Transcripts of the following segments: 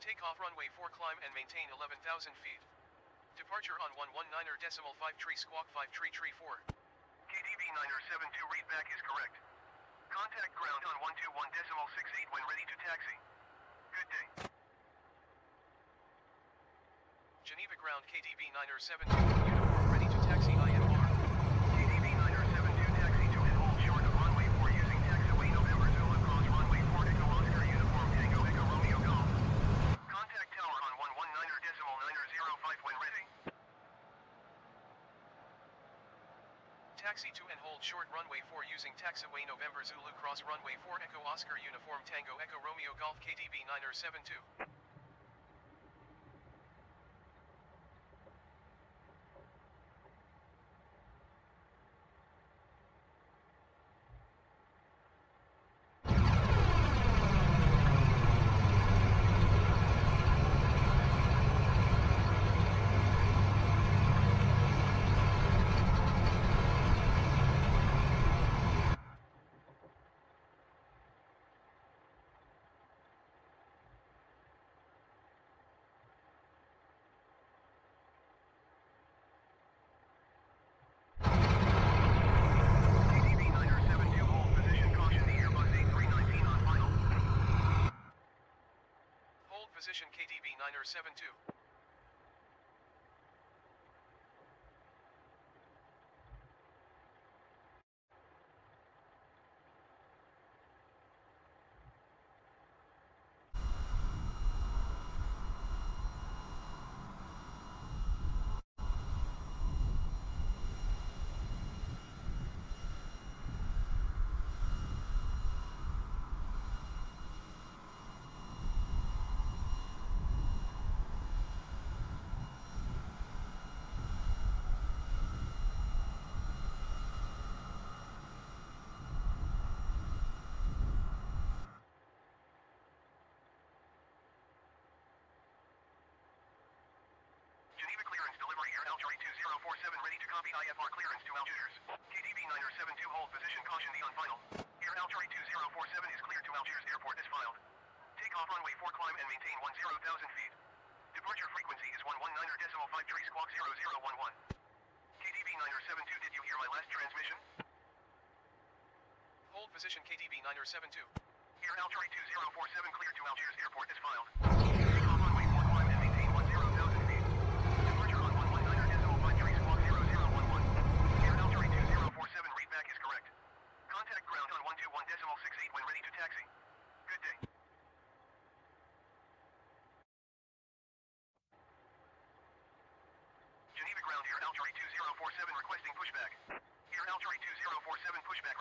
Takeoff runway 4 climb and maintain 11,000 feet. Departure on 119 decimal 5 tree squawk 5 tree tree 4. KDB 972 readback is correct. Contact ground on 121 decimal 68 when ready to taxi. Good day. Geneva ground KDB 972 Taxi 2 and hold short runway 4 using taxiway November Zulu cross runway 4 Echo Oscar uniform Tango Echo Romeo Golf KDB 9er 72. KDB 972. Geneva clearance delivery Air Algerie 2047 ready to copy IFR clearance to Algiers. KDB 972 hold position caution the on final. Air Algerie 2047 is cleared to Algiers Airport is filed. Takeoff runway 4 climb and maintain 10,000 feet. Departure frequency is 119 decimal 5 tree squawk 0011. KDB 972 did you hear my last transmission? Hold position KDB 972. Air Algerie 2047 cleared to Algiers Airport is filed. Takeoff runway 4 climb and maintain 10,000 feet. Departure on 119 decimal 5 tree squawk 0011. Air Algerie 2047 readback is correct. Contact ground on 121 decimal 68 when ready to taxi. Good day. Geneva ground Air Algerie 2047 requesting pushback. Air Algerie 2047 pushback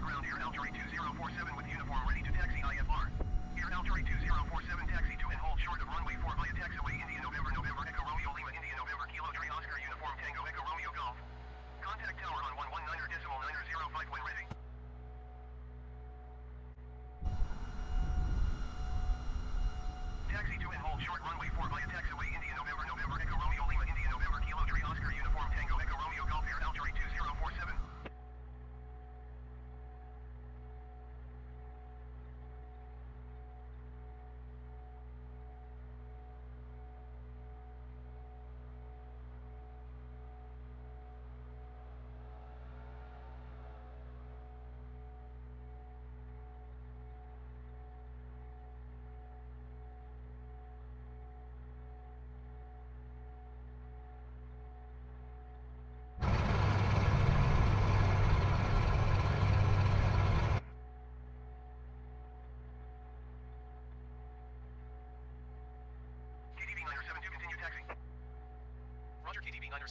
Ground Air Algerie 2047 with uniform ready to taxi. IFR. Air Algerie 2047 taxi to and hold short of runway 4 via taxiway India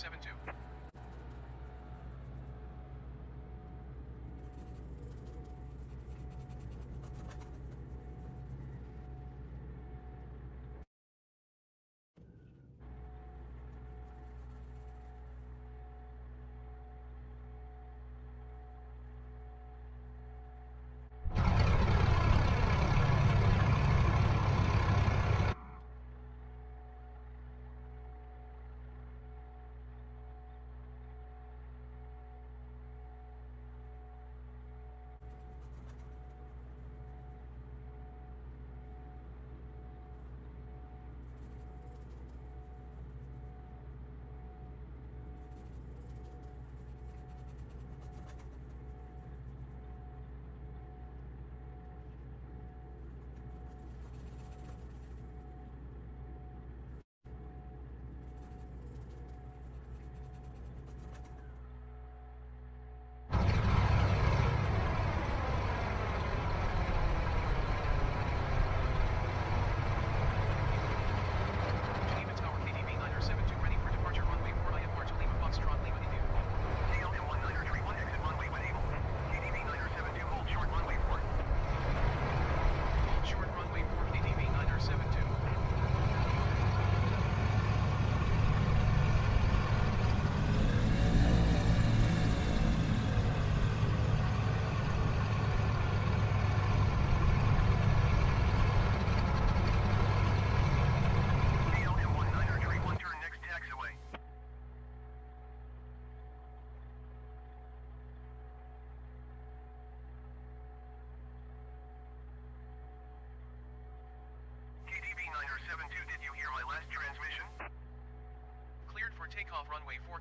seven two.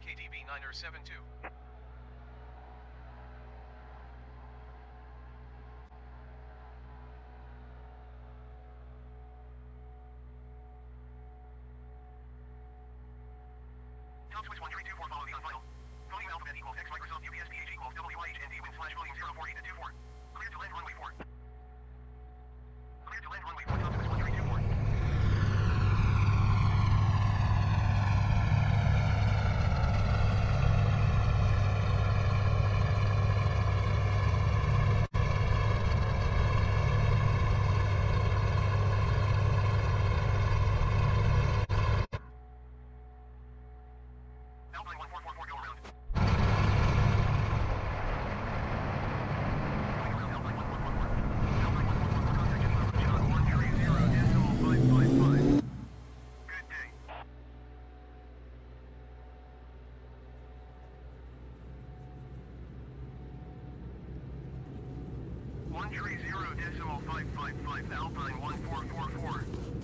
KDB Niner 72. Alphabet equals X Microsoft UPS PH equals WYHND slash volume 048 at 24. Clear to land runway 4. decimal 555 Alpine 1444.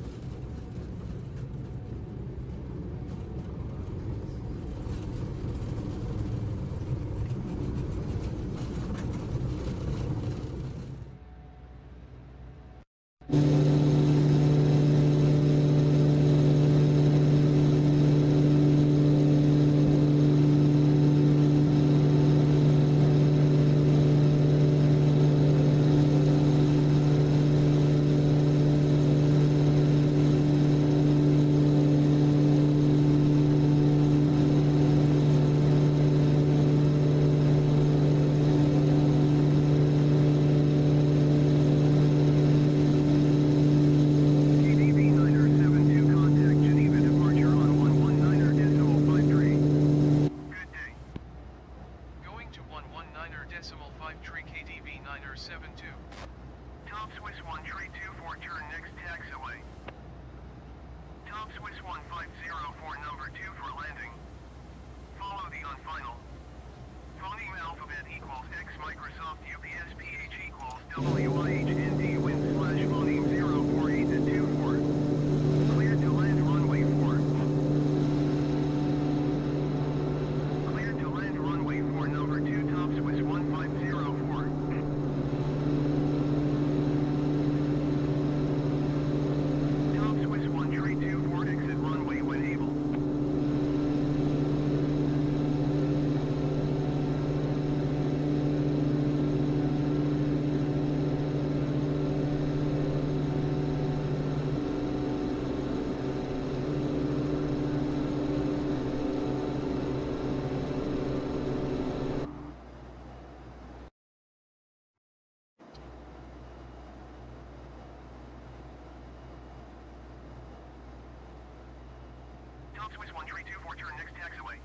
Swiss 1, tree 2, 4, turn next. Southwest Swiss for turn next taxiway.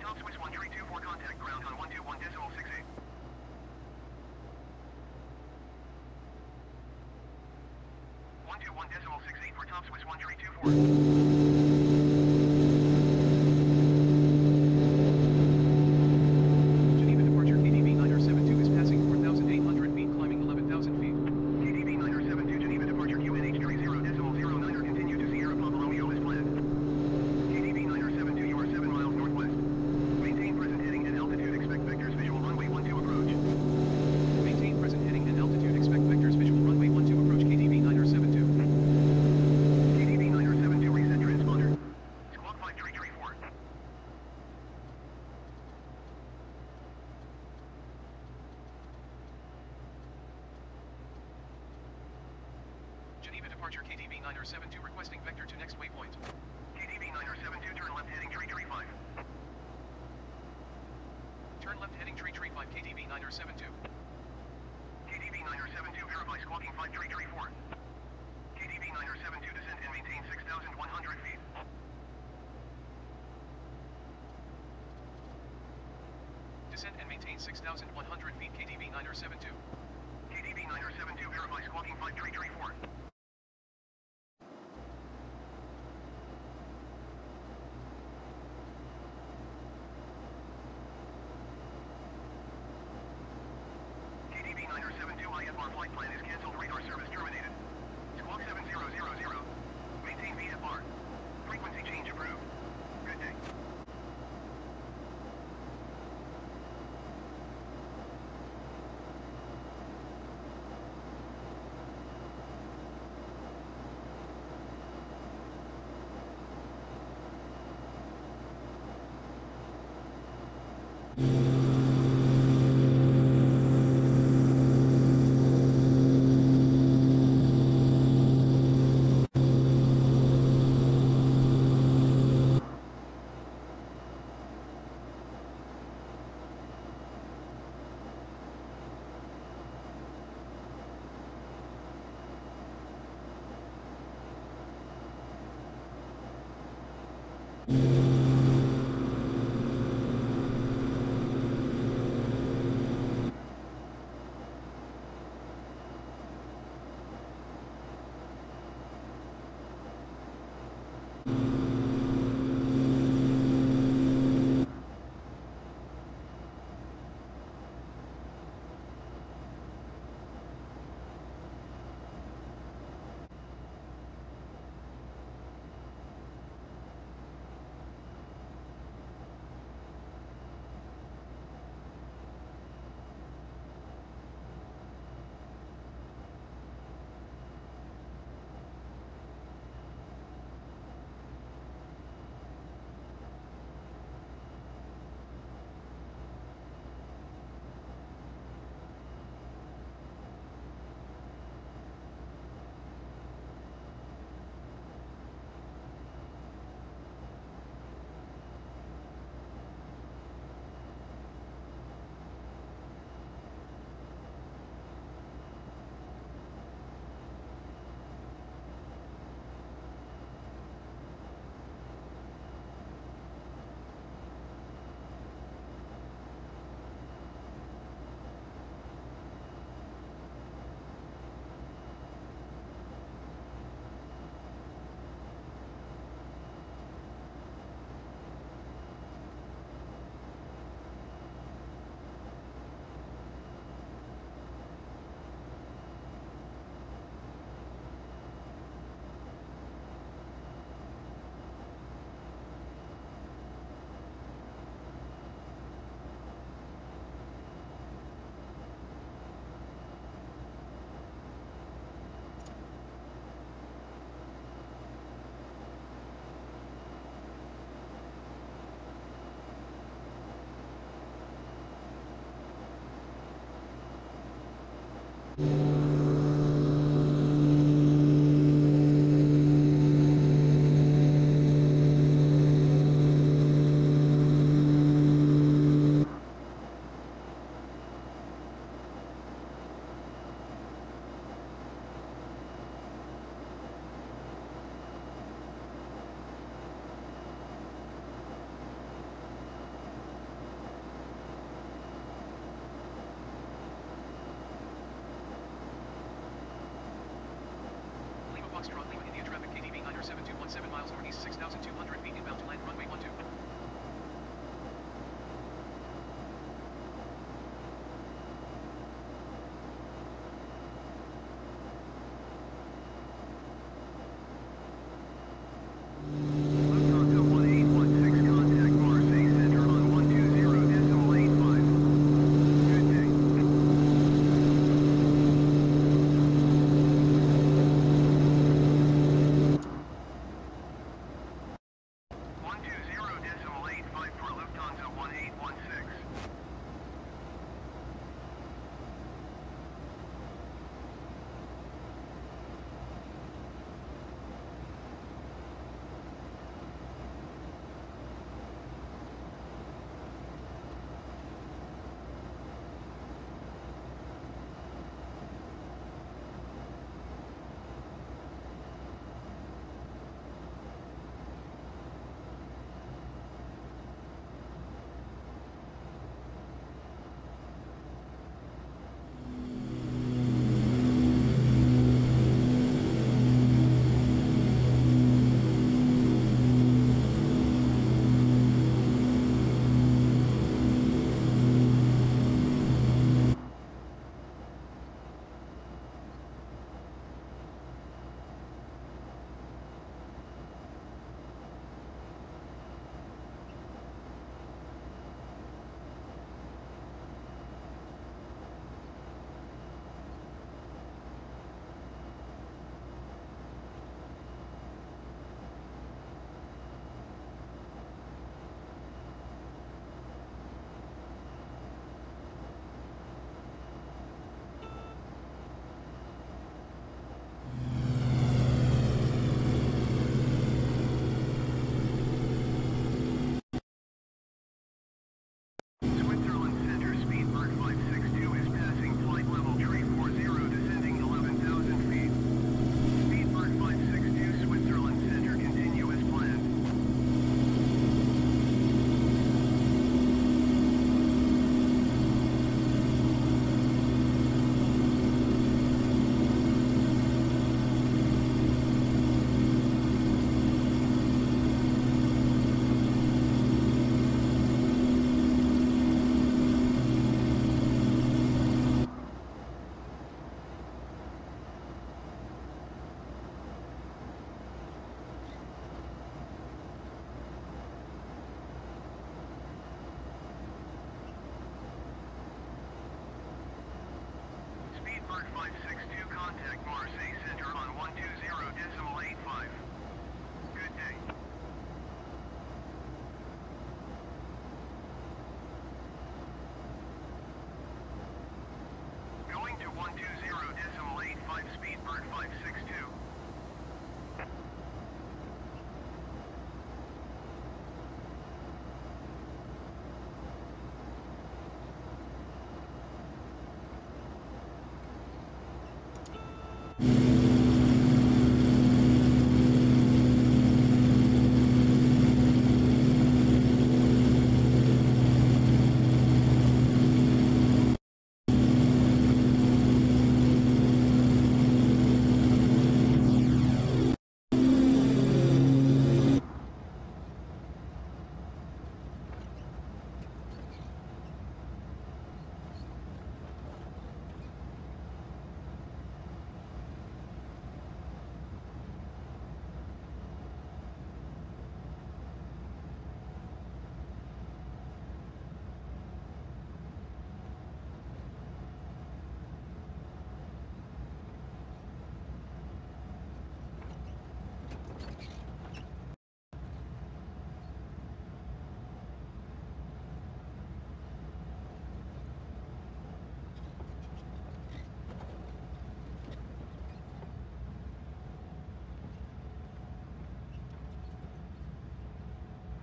Southwest 132 for contact ground on 121.68. One two one for Tom Swiss one three two four. 972 requesting vector to next waypoint. KDB 972, turn left heading 335. Turn left heading 335, KDB 972. KDB 972, verify squawking 5334. KDB 972, descend and maintain 6,100 feet. Descend and maintain 6,100 feet, KDB 972. flight plan is canceled. Radar service. you Lima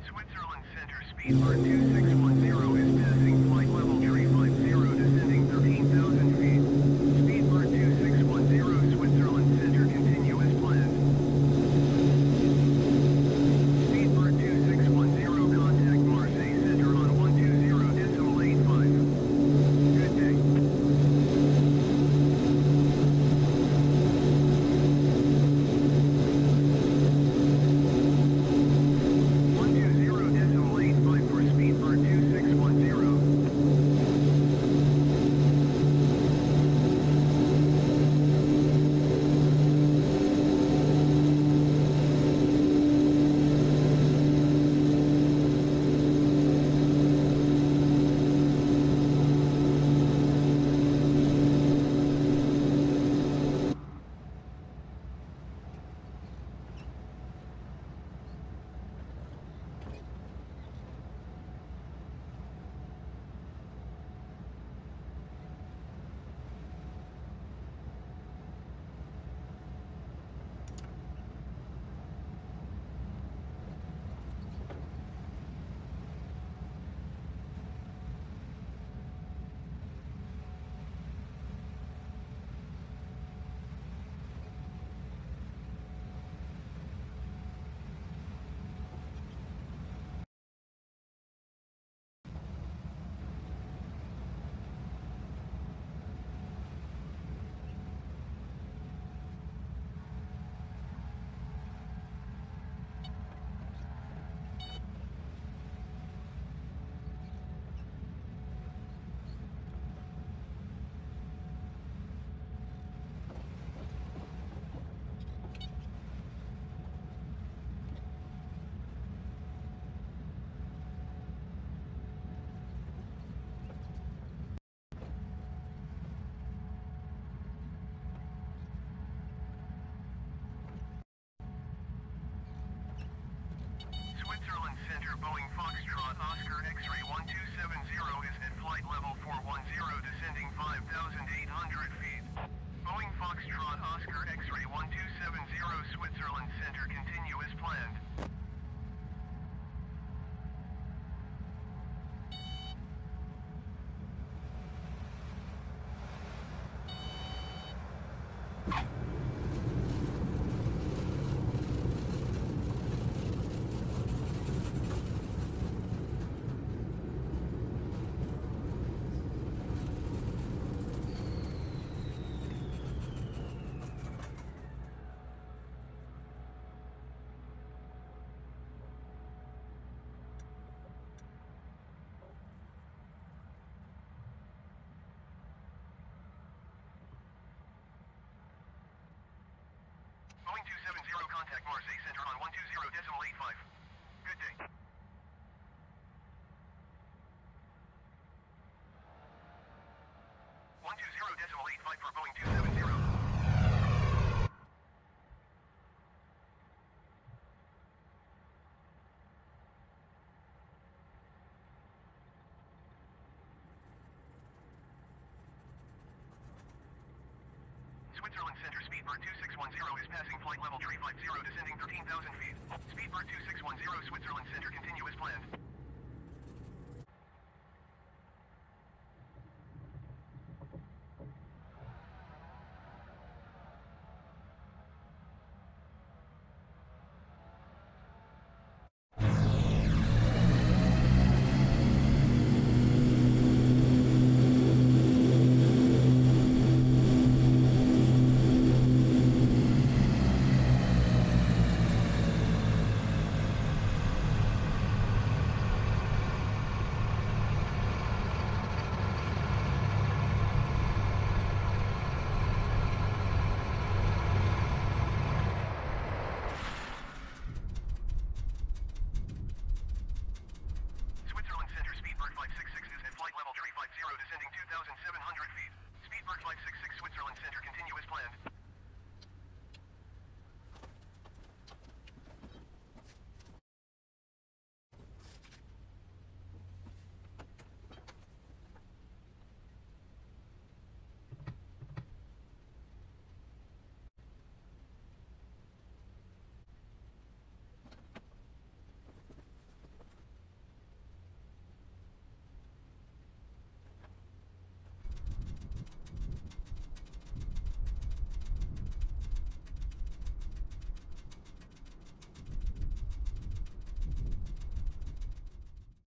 Switzerland Center, speed for 261. 120.85. Switzerland Center Speedbird 2610 is passing flight level 350 descending 13,000 feet. Speedbird 2610 Switzerland Center continue as planned.